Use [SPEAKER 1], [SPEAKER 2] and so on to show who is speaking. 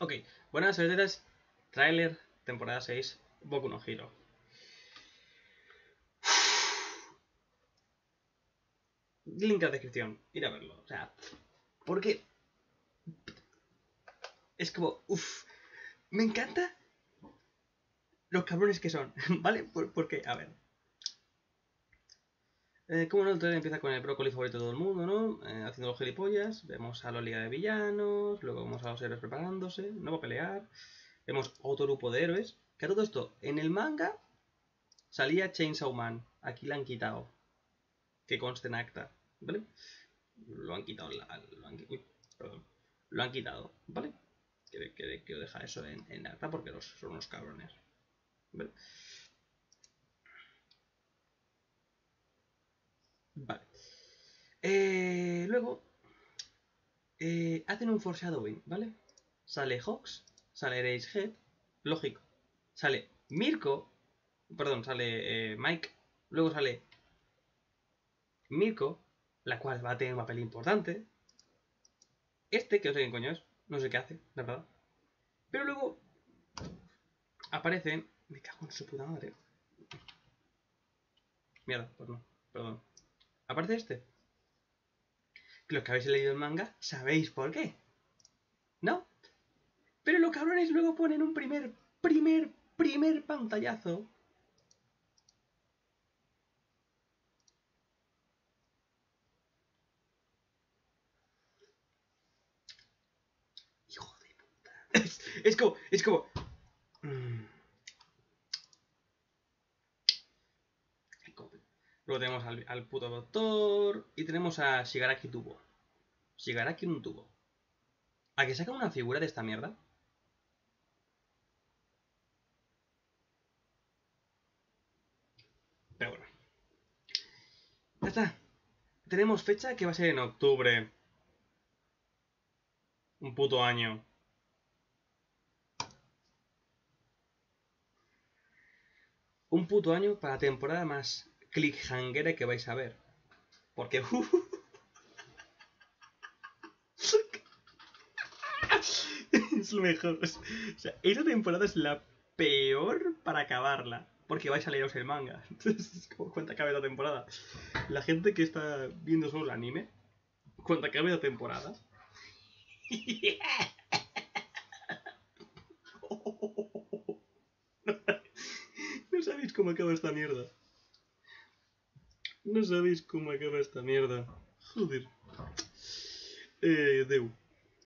[SPEAKER 1] Ok, buenas tardes. Trailer, temporada 6, Boku no Hero. Link en la descripción, ir a verlo. O sea, porque es como, uff, me encanta los cabrones que son, ¿vale? ¿Por, qué? A ver. Eh, como no, el trailer empieza con el brócoli favorito de todo el mundo, ¿no? Eh, haciendo los gilipollas. Vemos a la liga de villanos, luego vemos a los héroes preparándose, no va a pelear. Vemos otro grupo de héroes. Que a todo esto, en el manga salía Chainsaw Man. Aquí la han quitado. Que conste en acta, ¿vale? Lo han quitado, lo han, perdón. Lo han quitado, ¿vale? Quiero, dejar eso en, acta porque los, son unos cabrones. Vale. Eh, luego, eh, hacen un foreshadowing, ¿vale? Sale Hawks, sale Head, lógico. Sale Mirko, perdón, sale eh, Mike, luego sale Mirko, la cual va a tener un papel importante. Este, que no sé quién coño es, no sé qué hace, la verdad. Pero luego aparece... Me cago en su puta madre. Mierda, pues no, perdón. Aparece este. Los que habéis leído el manga sabéis por qué. ¿No? Pero los cabrones luego ponen un primer, primer, primer pantallazo. Hijo de puta. Es, como, es como... Mm. Luego tenemos al, puto doctor. Y tenemos a Shigaraki Tubo. Shigaraki un tubo. ¿A que saca una figura de esta mierda? Pero bueno. Ya está. Tenemos fecha que va a ser en octubre. Un puto año. Un puto año para temporada más clickhanger que vais a ver. Porque... es lo mejor. O sea, esta temporada es la peor para acabarla. Porque vais a leeros el manga. Entonces, ¿cuánto acabe la temporada? La gente que está viendo solo el anime, cuánto acabe la temporada. No sabéis cómo acaba esta mierda. No sabéis cómo acaba esta mierda. Joder. Eh, Deu.